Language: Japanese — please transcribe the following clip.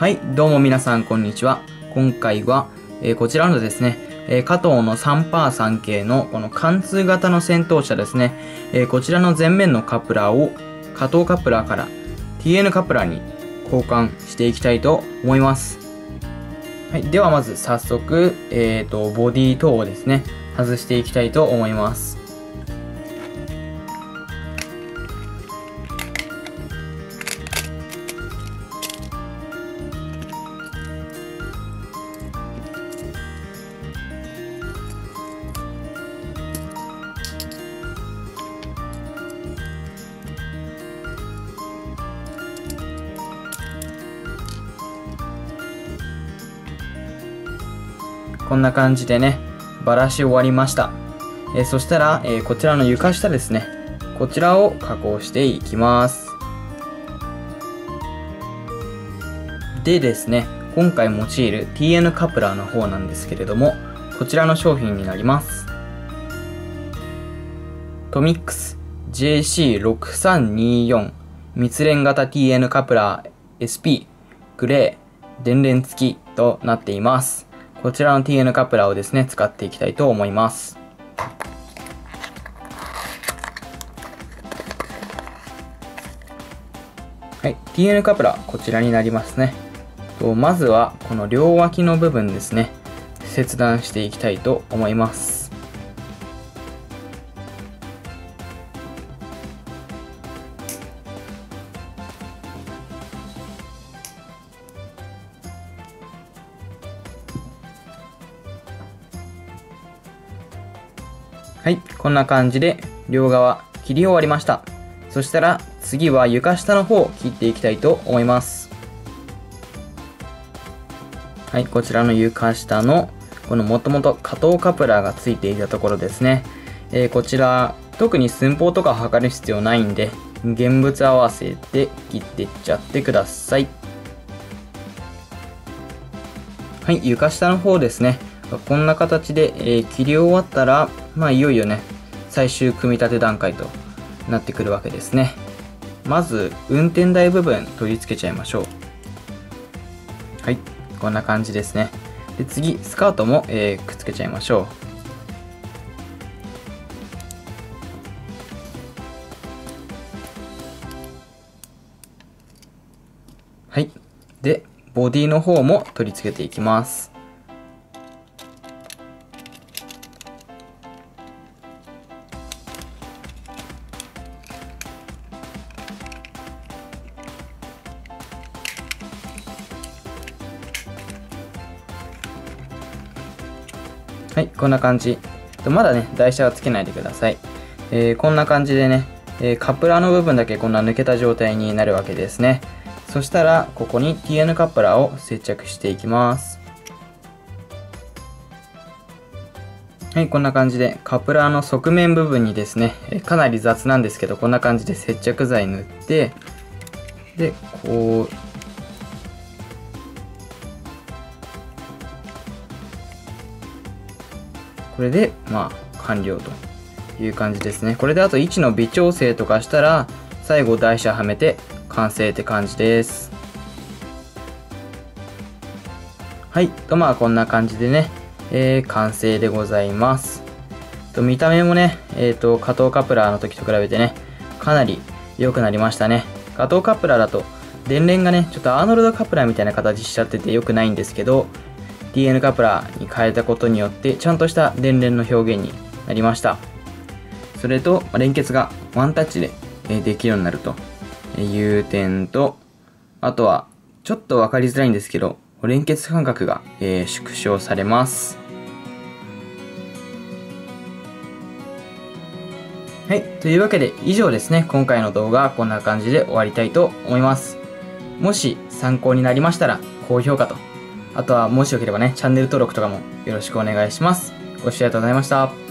はい、どうも皆さんこんにちは。今回は、えーこちらのですね、えー加藤の 3%3 系のこの貫通型の戦闘車ですね、えーこちらの前面のカプラーを加藤カプラーから TN カプラーに交換していきたいと思います。はい、ではまず早速、えーと、ボディ等をですね、外していきたいと思います。こんな感じでね、バラし終わりました。えーそしたら、えーこちらの床下ですね。こちらを加工していきます。でですね、今回用いる TN カプラーの方なんですけれども、こちらの商品になります。トミックス JC6324 密連型 TN カプラー SP グレー電連付きとなっています。こちらの TN カプラーをですね、使っていきたいと思います。はい、TN カプラー、こちらになりますね。とまずは、この両脇の部分ですね、切断していきたいと思います。はい、こんな感じで両側切り終わりました。そしたら次は床下の方を切っていきたいと思います。はい、こちらの床下のこのもともと加藤カプラーがついていたところですね。えーこちら特に寸法とか測る必要ないんで現物合わせて切っていっちゃってください。はい、床下の方ですね。こんな形で、えー切り終わったら、まあ、いよいよね、最終組み立て段階となってくるわけですね。まず、運転台部分取り付けちゃいましょう。はい、こんな感じですね。で次、スカートも、えーくっつけちゃいましょう。はい。で、ボディの方も取り付けていきます。はい、こんな感じ。まだね、台車はつけないでください。えーこんな感じでね、えーカプラーの部分だけこんな抜けた状態になるわけですね。そしたら、ここに TN カップラーを接着していきます。はい、こんな感じで、カプラーの側面部分にですね、かなり雑なんですけど、こんな感じで接着剤塗って、で、こう、これで、まあ、完了という感じですね。これであと位置の微調整とかしたら、最後台車はめて完成って感じです。はい。と、まあ、こんな感じでね、えー完成でございます。と、見た目もね、えっ、と、加藤カプラーの時と比べてね、かなり良くなりましたね。加藤カプラーだと、電連がね、ちょっとアーノルドカプラーみたいな形しちゃってて良くないんですけど、TN カプラーに変えたことによってちゃんとした電連の表現になりました。それと連結がワンタッチでできるようになるという点とあとはちょっと分かりづらいんですけど連結間隔が縮小されます。はいというわけで以上ですね。今回の動画はこんな感じで終わりたいと思います。もし参考になりましたら高評価とあとはもしよければね、チャンネル登録とかもよろしくお願いします。ご視聴ありがとうございました。